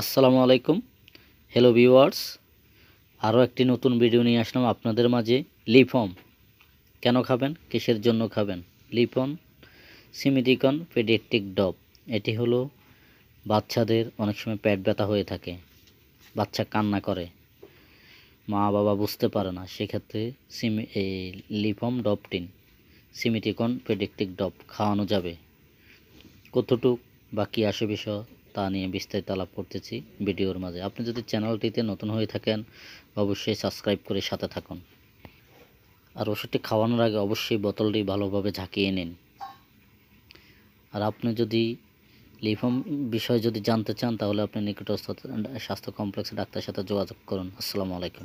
আসসালামু আলাইকুম। Hello viewers আরও একটি নতুন ভিডিও নিয়ে আসলাম আপনাদের মাঝে। লিফম কেন খাবেন? কিসের জন্য খাবেন? লিপন সিমিডিকন পেডিয়াট্রিক ডব এটি হলো বাচ্চাদের অনেক সময় পেট ব্যথা হয়ে থাকে। বাচ্চা কান্না করে। মা বাবা বুঝতে পারে না। সেক্ষেত্রে সিমি এই লিপম ডবটিন সিমিটিকন পেডিয়াট্রিক ডব খাওয়ানো যাবে। কতটুক বা কী আসে বিষয়? তা নিয়ে বিস্তারিত আলাপ করতেছি ভিডিওর মাঝে। আপনি যদি চ্যানেলটিতে নতুন হয়ে থাকেন, অবশ্যই সাবস্ক্রাইব করে সাথে থাকুন। আর ওষুধটি খাওয়ানোর আগে অবশ্যই বোতলটি ভালোভাবে ঝাঁকিয়ে নিন। আর আপনি যদি লিফম বিষয়ে যদি জানতে চান, তাহলে আপনি নিকটস্থ স্বাস্থ্য কমপ্লেক্সে ডাক্তারের সাথে যোগাযোগ করুন। আসসালামু আলাইকুম।